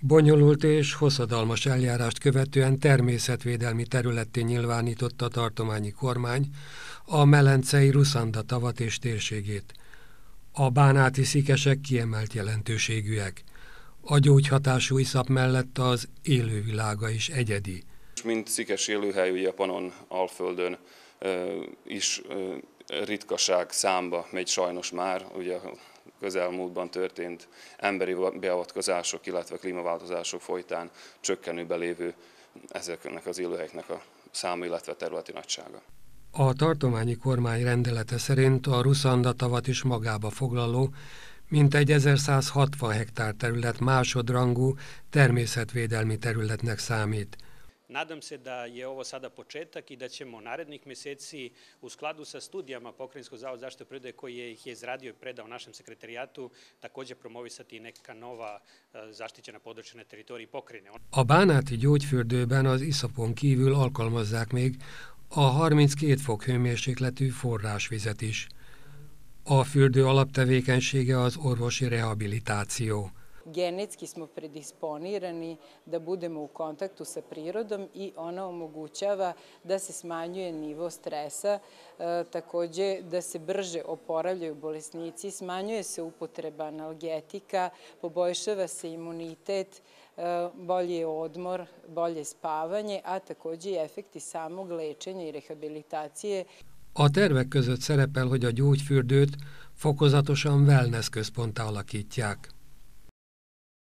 Bonyolult és hosszadalmas eljárást követően természetvédelmi területté nyilvánította a tartományi kormány a melencei Ruszanda tavat és térségét. A bánáti szikesek kiemelt jelentőségűek. A gyógyhatású iszap mellett az élővilága is egyedi. Mint szikes élőhely ugye Panon alföldön is ritkaság számba megy sajnos már, ugye közelmúltban történt emberi beavatkozások, illetve klímaváltozások folytán csökkenőbe lévő ezeknek az élőhelyeknek a száma, illetve területi nagysága. A tartományi kormány rendelete szerint a Ruszanda tavat is magába foglaló, mintegy 1160 hektár terület másodrangú természetvédelmi területnek számít – Nadam se da je ovo sada početak i da ćemo narednih meseci u skladu sa studijama Pokrajinskog zavoda zaštite prirode koji ih je izradio i predao našem sekretarijatu takođe promovisati neka nova e, zaštićena područja na teritoriji pokrajine. A bánáti gyógyfürdőben az iszapon kívül alkalmazzák még a 32 fok hőmérsékletű forrásvizet is. A fürdő alaptevékenysége az orvosi rehabilitáció. Genetski smo predisponirani da budemo u kontaktu sa prirodom i ona omogućava da se smanjuje nivo stresa, e, takođe da se brže oporavljaju bolesnici, smanjuje se upotreba analgetika, poboljšava se imunitet, e, bolji je odmor, bolje spavanje, a takođe i efekti samog lečenja i rehabilitacije. A tervek között szerepel, hogy a gyógyfürdőt fokozatosan wellness központtá alakítják.